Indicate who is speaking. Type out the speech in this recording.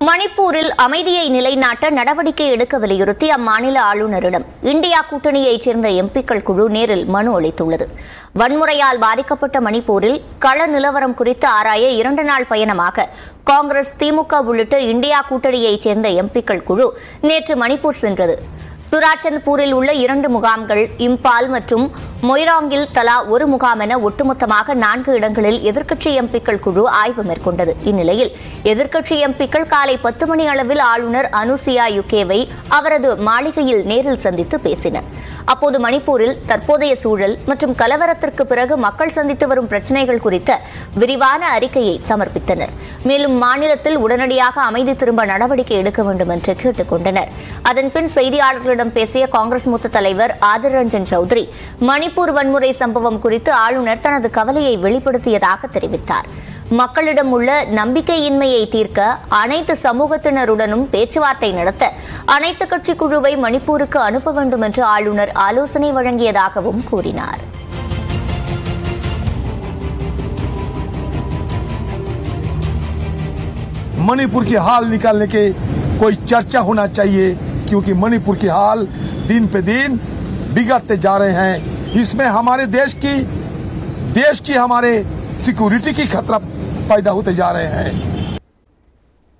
Speaker 1: மணிப்பூரில் அமைதியை நிலைநாட்ட நடவடிக்கை எடுக்க வலியுறுத்தி அம்மாநில ஆளுநரிடம் இந்தியா கூட்டணியைச் சேர்ந்த எம்பிக்கள் குழு நேரில் மனு அளித்துள்ளது. வன்முறையால் பாதிக்கப்பட்ட மணிப்பூரில் கள நிலவரம் குறித்து ஆராய இரண்டு நாள் பயணமாக காங்கிரஸ் திமுக உள்ளிட்ட இந்தியா கூட்டணியைச் சேர்ந்த எம்பிக்கள் குழு நேற்று மணிப்பூர் சென்றது. சுராச்சந்த்பூரில் உள்ள இரண்டு முகாம்கள் இம்பால் மற்றும் மொய்ராங்கில் தலா ஒரு முகாம் என ஒட்டுமொத்தமாக நான்கு இடங்களில் எதிர்க்கட்சி எம்பிக்கள் குழு ஆய்வு மேற்கொண்டது. இந்நிலையில் எதிர்க்கட்சி எம்பிக்கள் காலை பத்து மணி அளவில் ஆளுநர் அனுசியா யுகேவை அவரது மாளிகையில் நேரில் சந்தித்து பேசினர். அப்போது மணிப்பூரில் தற்போதைய சூழல் மற்றும் கலவரத்திற்கு பிறகு மக்கள் சந்தித்து வரும் பிரச்சினைகள் குறித்த விரிவான அறிக்கையை சமர்ப்பித்தனர். மேலும் மாநிலத்தில் உடனடியாக அமைதி திரும்ப நடவடிக்கை எடுக்க வேண்டும் என்று கேட்டுக் கொண்டனர். அதன்பின் செய்தியாளர்களிடம் பேசிய காங்கிரஸ் மூத்த தலைவர் ஆதிர் ரஞ்சன் சௌத்ரி மணி மணிப்பூர் வன்முறை சம்பவம் குறித்து ஆளுநர் தனது கவலையை வெளிப்படுத்தியதாக தெரிவித்தார் மக்களிடம் உள்ள நம்பிக்கையின்மையை தீர்க்க அனைத்து சமூகத்தினருடனும் பேச்சுவார்த்தை நடத்த அனைத்து கட்சி குழுவை மணிப்பூருக்கு அனுப்ப வேண்டும் என்று ஆளுநர் ஆலோசனை வழங்கியதாகவும் கூறினார்
Speaker 2: मणिपुर की हाल निकालने के कोई चर्चा होना चाहिए क्योंकि मणिपुर की हाल दिन पे दिन बिगड़ते जा रहे हैं इसमें हमारे देश की देश की हमारे सिक्योरिटी की खतरा पैदा होते जा रहे हैं।